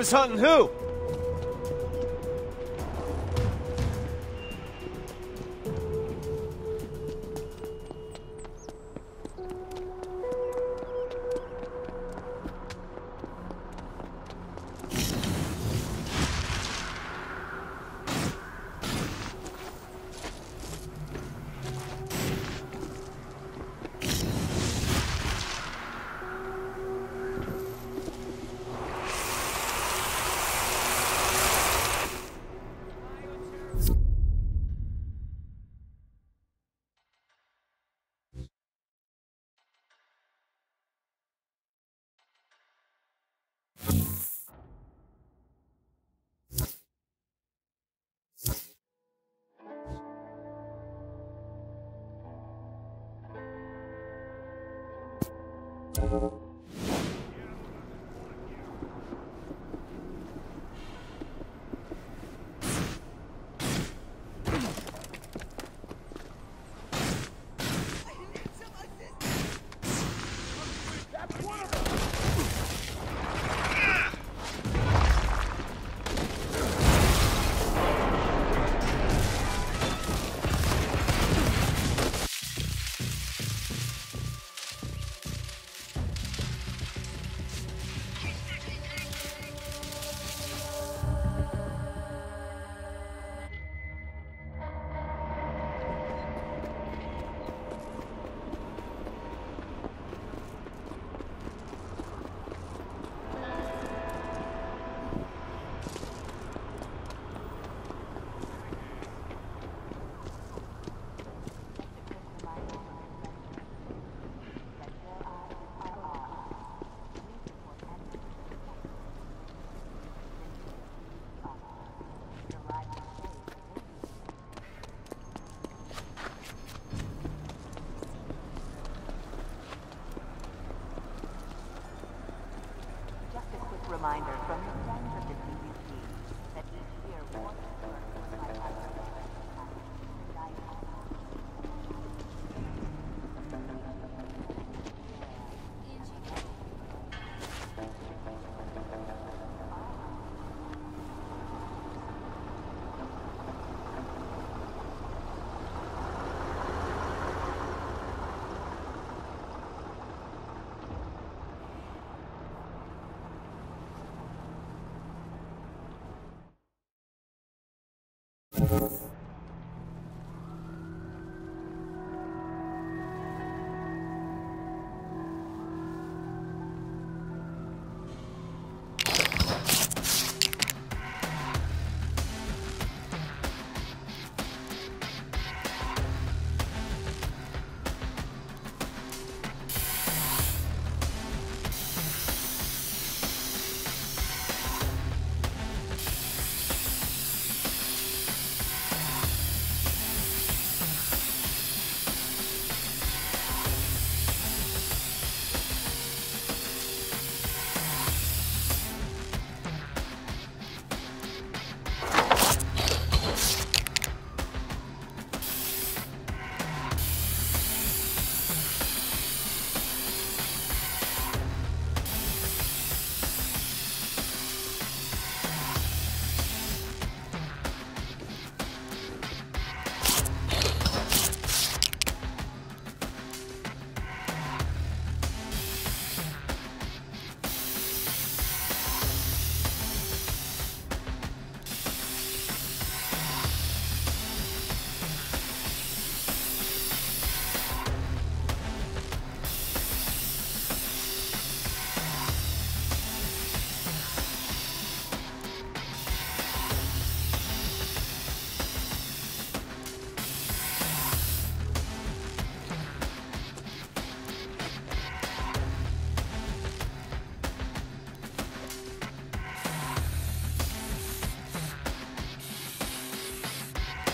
was hunting who? Reminder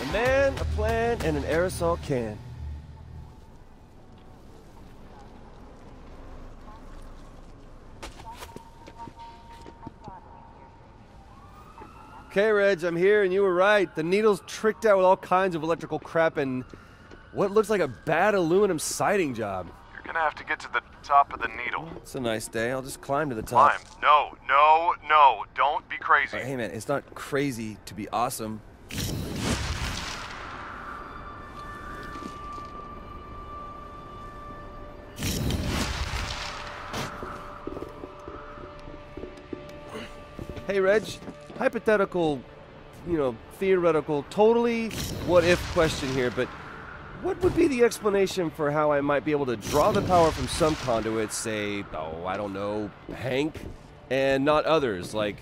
A man, a plan, and an aerosol can. Okay, Reg, I'm here, and you were right. The needle's tricked out with all kinds of electrical crap and what looks like a bad aluminum siding job. You're gonna have to get to the top of the needle. It's a nice day. I'll just climb to the top. Climb. No, no, no. Don't be crazy. Uh, hey man, it's not crazy to be awesome. Reg, hypothetical, you know, theoretical, totally what if question here, but what would be the explanation for how I might be able to draw the power from some conduits, say, oh, I don't know, Hank, and not others, like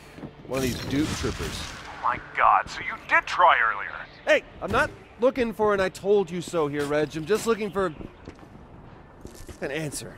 one of these Duke troopers? Oh my god, so you did try earlier. Hey, I'm not looking for an I told you so here, Reg. I'm just looking for an answer.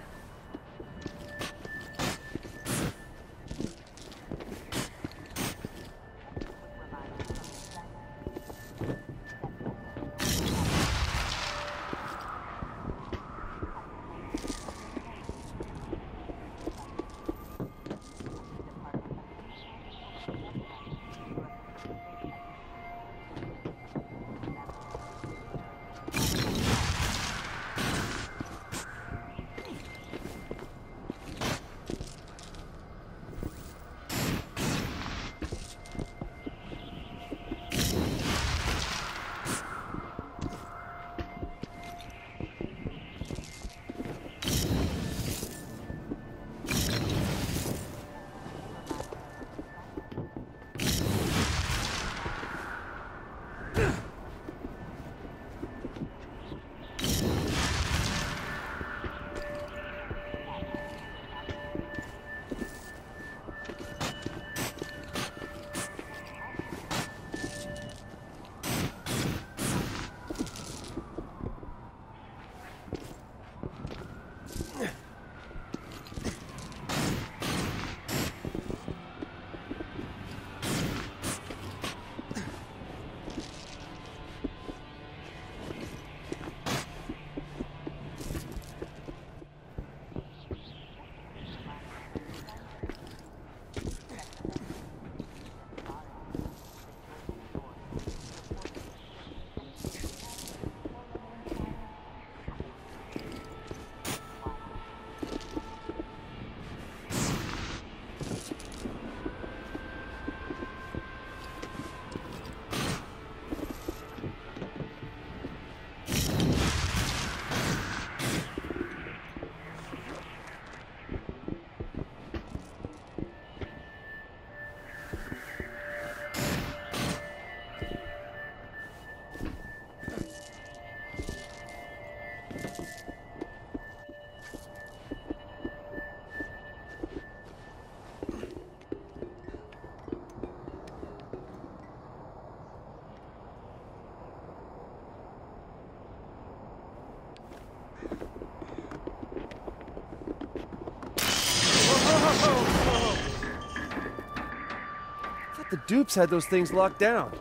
Dupes had those things locked down.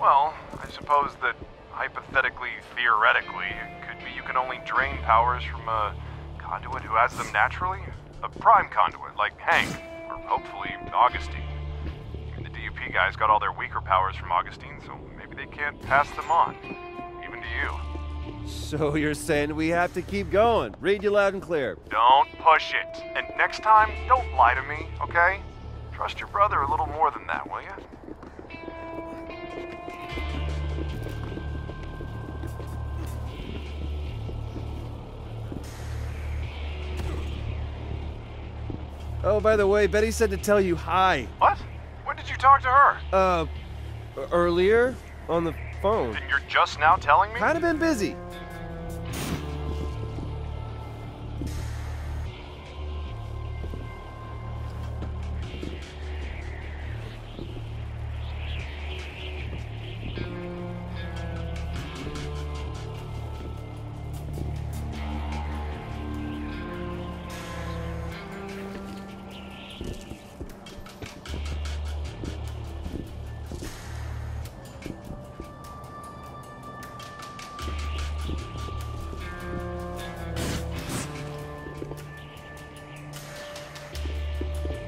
Well, I suppose that hypothetically, theoretically, it could be you can only drain powers from a conduit who has them naturally. A prime conduit, like Hank, or hopefully Augustine. And the DUP guys got all their weaker powers from Augustine, so maybe they can't pass them on. Even to you. So you're saying we have to keep going? Read you loud and clear. Don't push it. And next time, don't lie to me, okay? Trust your brother a little more than that, will you? Oh, by the way, Betty said to tell you hi. What? When did you talk to her? Uh, earlier on the phone. And you're just now telling me? Kind of been busy.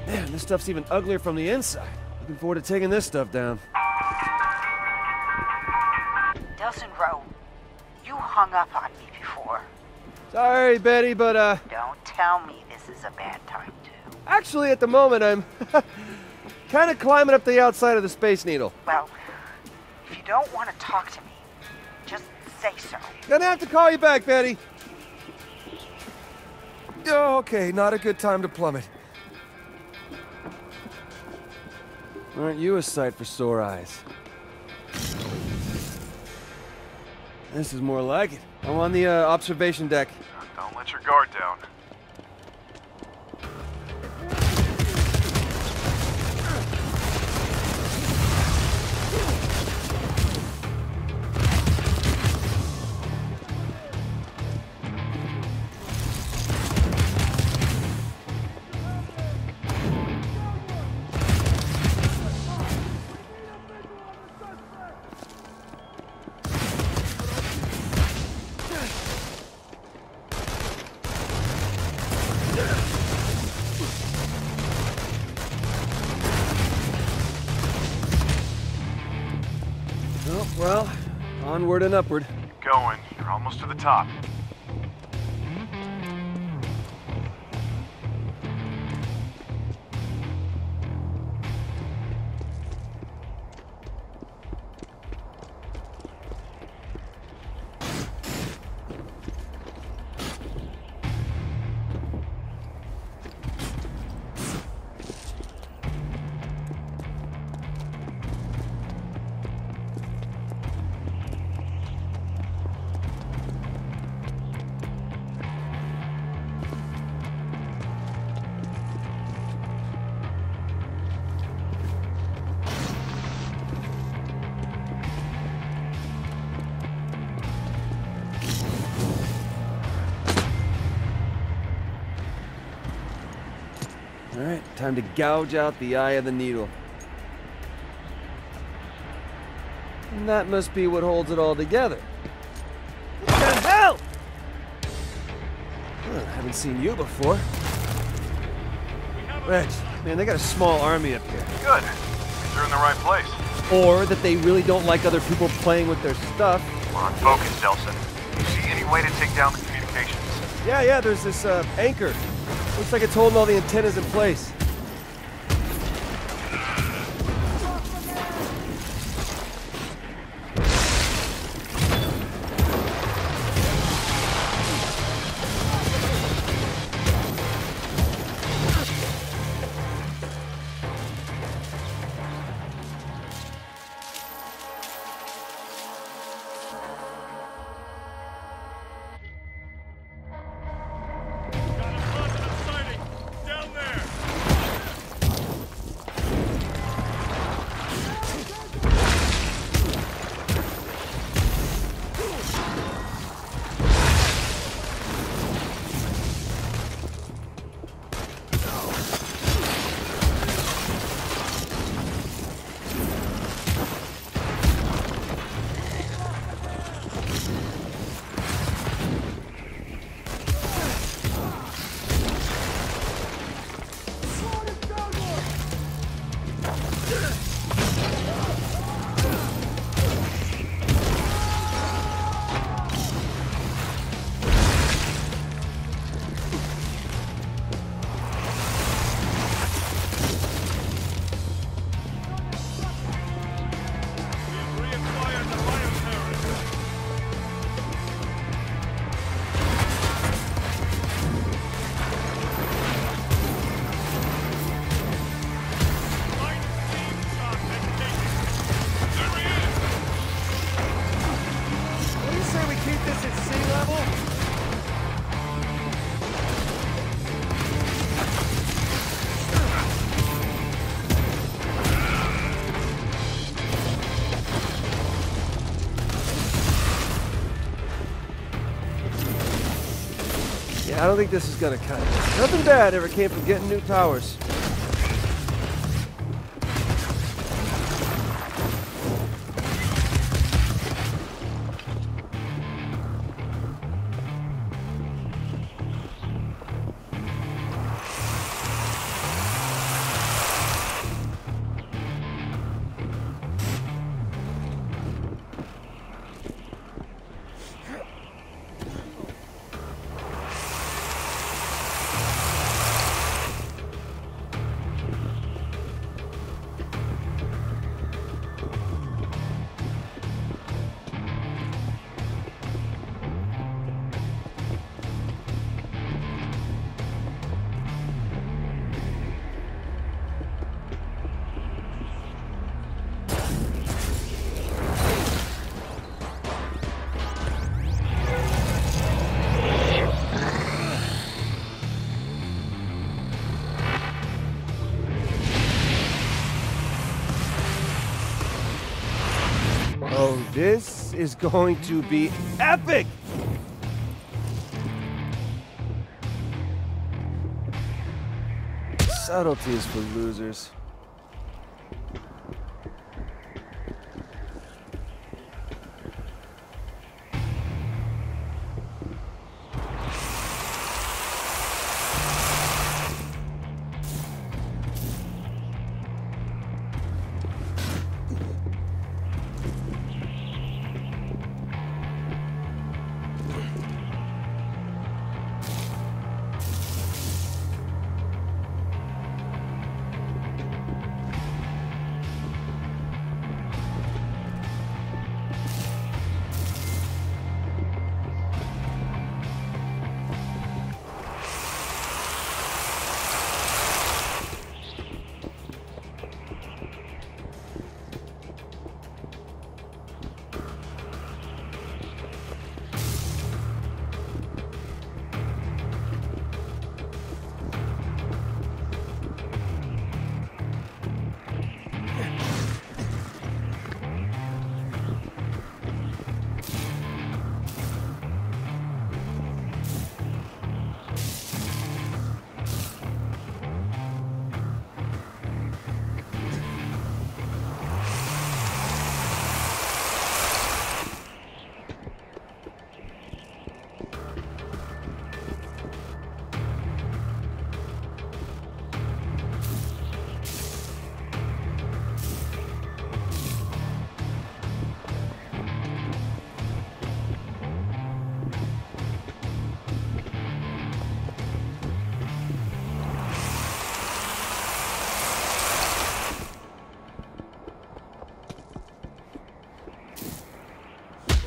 Man, this stuff's even uglier from the inside. Looking forward to taking this stuff down. Delsin Rowe, You hung up on me before. Sorry, Betty, but uh, actually, at the moment, I'm kind of climbing up the outside of the Space Needle. Well, if you don't want to talk to me, just say so. Gonna have to call you back, Betty. Oh, okay, not a good time to plummet. Aren't you a sight for sore eyes? This is more like it. I'm on the uh, observation deck. Don't let your guard down. Onward and upward. Keep going. You're almost to the top. All right, time to gouge out the eye of the needle. And that must be what holds it all together. What the hell? Huh, haven't seen you before. Reg, man, they got a small army up here. Good. You're in the right place. Or that they really don't like other people playing with their stuff. We're on focus, Delsin. You see any way to take down the communications? Yeah, yeah, there's this uh, anchor. Looks like it's holding all the antennas in place. I don't think this is gonna cut. Nothing bad ever came from getting new towers. Is going to be epic! Subtleties for losers.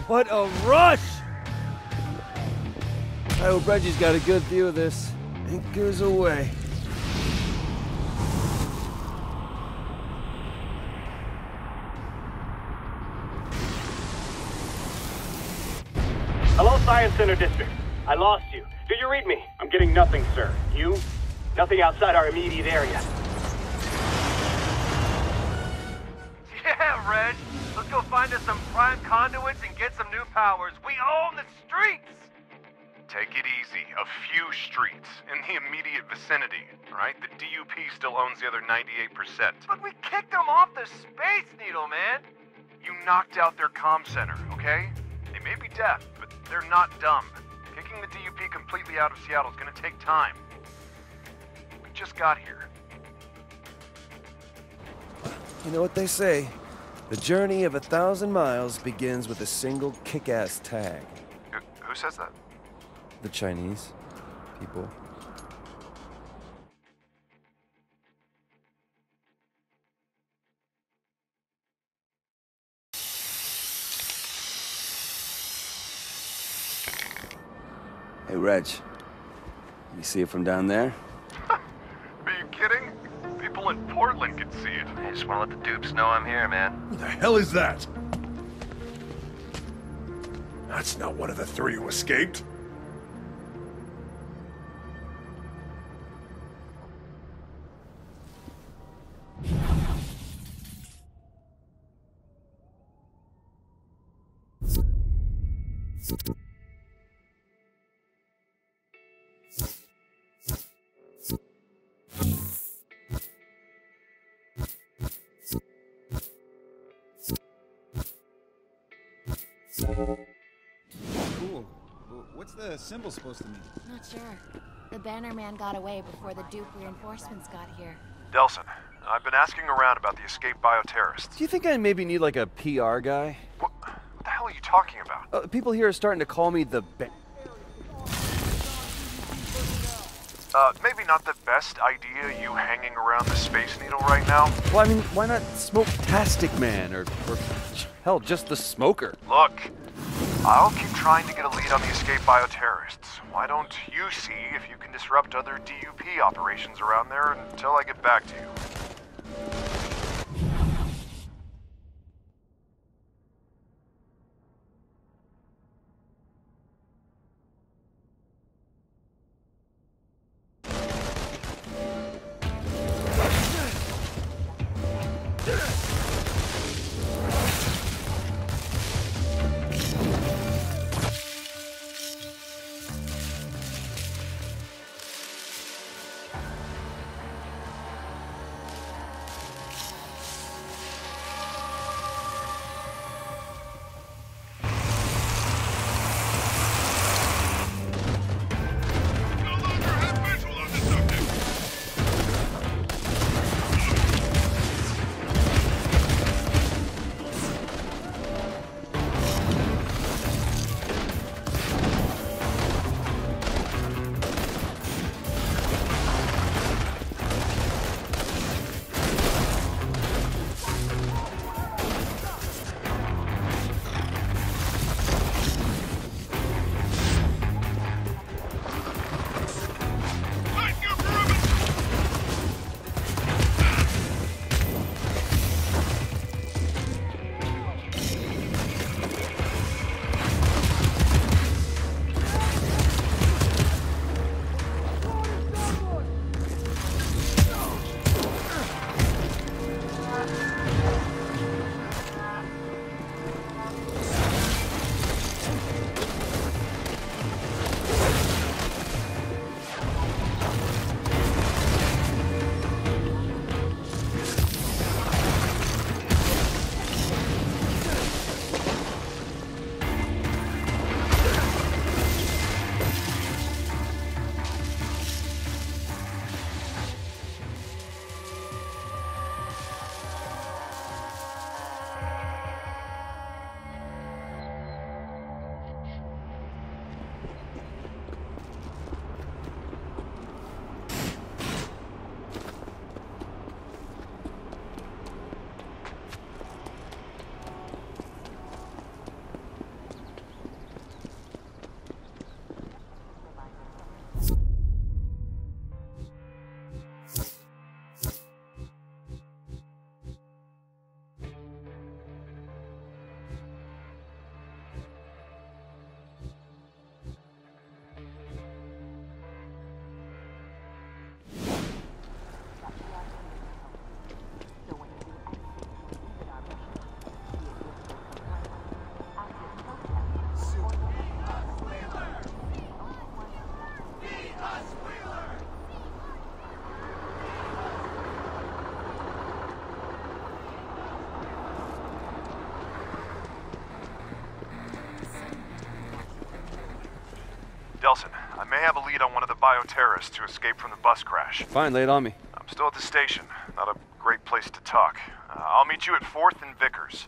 What a rush! I hope Reggie's got a good view of this. It goes away. Hello, Science Center District. I lost you. Do you read me? I'm getting nothing, sir. You? Nothing outside our immediate area. Reg. Let's go find us some prime conduits and get some new powers. We own the streets! Take it easy. A few streets in the immediate vicinity, right? The DUP still owns the other 98%. But we kicked them off the Space Needle, man! You knocked out their comm center, okay? They may be deaf, but they're not dumb. Kicking the DUP completely out of Seattle is gonna take time. We just got here. You know what they say? The journey of a thousand miles begins with a single kick ass tag. Who, who says that? The Chinese people. Hey, Reg. You see it from down there? Are you kidding? People in Portland can see it. I just want to let the dupes know I'm here, man. Who the hell is that? That's not one of the three who escaped. Cool. What's the symbol supposed to mean? Not sure. The banner man got away before the dupe reinforcements got here. Delsin, I've been asking around about the escaped bioterrorists. Do you think I maybe need like a PR guy? What, what the hell are you talking about? Uh, people here are starting to call me the ba- Uh, maybe not the best idea you hanging around the Space Needle right now. Well, I mean, why not Smoke-tastic Man or, or hell, just the Smoker? Look, I'll keep trying to get a lead on the escaped bioterrorists. Why don't you see if you can disrupt other DUP operations around there until I get back to you? May have a lead on one of the bioterrorists who escaped from the bus crash. Fine, lay it on me. I'm still at the station. Not a great place to talk. Uh, I'll meet you at 4th and Vickers.